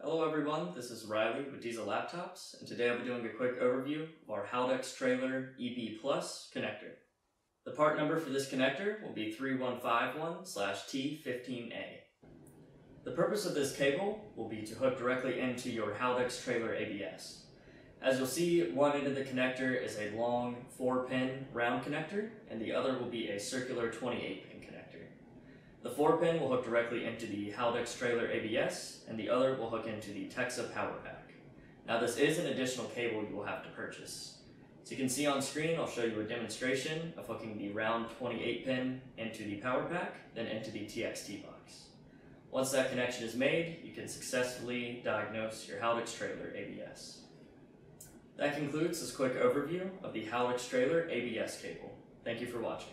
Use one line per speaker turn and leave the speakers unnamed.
Hello everyone, this is Riley with Diesel Laptops, and today I'll be doing a quick overview of our Haldex Trailer EB Plus connector. The part number for this connector will be 3151-T15A. The purpose of this cable will be to hook directly into your Haldex Trailer ABS. As you'll see, one end of the connector is a long 4-pin round connector, and the other will be a circular 28-pin connector. The 4-pin will hook directly into the Haldex trailer ABS, and the other will hook into the Texa power pack. Now this is an additional cable you will have to purchase. As you can see on screen, I'll show you a demonstration of hooking the round 28-pin into the power pack, then into the TXT box. Once that connection is made, you can successfully diagnose your Haldex trailer ABS. That concludes this quick overview of the Haldex trailer ABS cable. Thank you for watching.